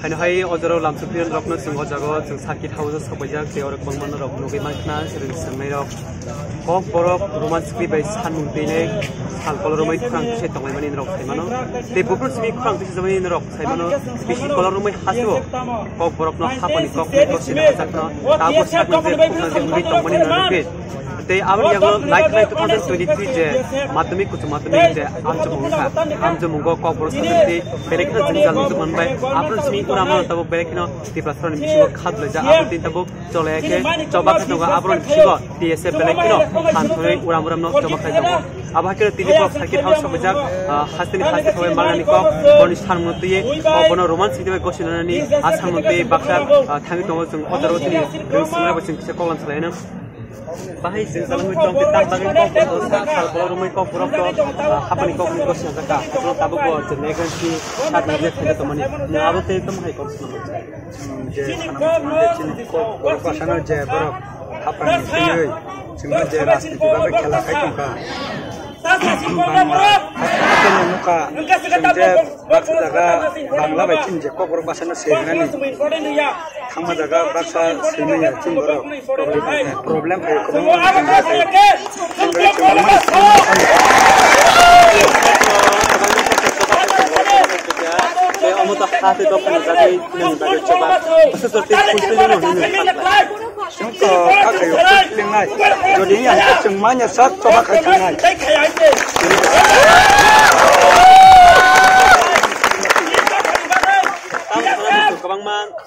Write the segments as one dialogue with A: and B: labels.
A: হয় নহয় অজৰ লামচুপিয়ান ৰক্ন সিংহ জগত যোন চাকিত হাউজত চবজা তেওঁৰ কলমান ৰক নগী মাংনা যোন চেন্নাই ৰক কক বৰক ৰোমাঞ্চকি বাই স্থান মুন্তেইনে ভাল কলৰ মই খুৰাং পিছে টঙাই মানে ৰক চাই মানো তে বুকুৰ চিমি খুৰাং পিছে জমাই ইন ৰক চাই মানো বেছি কলৰ মই সাজিব কক বৰক ন খাপনি কক নে কচি নহয় তাৰ পিছত te abri yago like like 2023 je madhyamik kuch madhyamik je amjo mungka amjo mungo kok borok sakti berekna jinjal mutu manbai apron simi kuna mano tabo berekna ti platform misigo khadle ja apron tin tabo chole ke choba khatoga apron misigo ti ese berekno hanthore uram uram no choba khatoga abakira tini ko sakit house sabajak hastini haste khobe malani ko boni shan mutiye bono roman sidibe gosinani asan muti baksa thangi tongo jung otaro tini rungsumai bachin kise kolan salaina bahai sing salah jong kita bagi kok ko sa sal ko rumai ko purok to hapani ko ko sing ka to tabu ko jenai kan si sat na kita temani na abo te to mai ko sna
B: je sana je chin ko ko ko sana je boro hapani sing sing je rasti ba khela khai to ka Jadi, sumje baksa daga bangla bai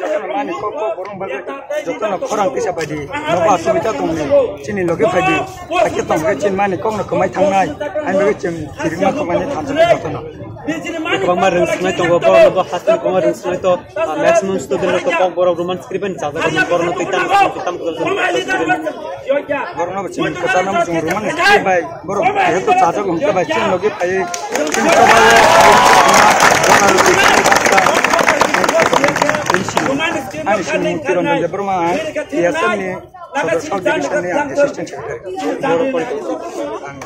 A: nani koko borong baga joto
B: na korang kisa badi noba sumita tongni chini loge badi aki tongka chin mani kong na kumai thang
A: nai han loge chim kiring ma kong ani thamsa ka joto na kong ma rinse nai to gobo logo hasin kong ma rinse nai to
B: maximum sto dena to kong borong roman skriben chaga kong borong to itam kong itam kong borong ba chini kata nam chung roman skriben
A: bai borong he to chaga kong ka bai chin loge bai chin to bai borong roman
B: skriben bai तो चाचा को हमके bye चिन लगे phi चिन सबाय आनि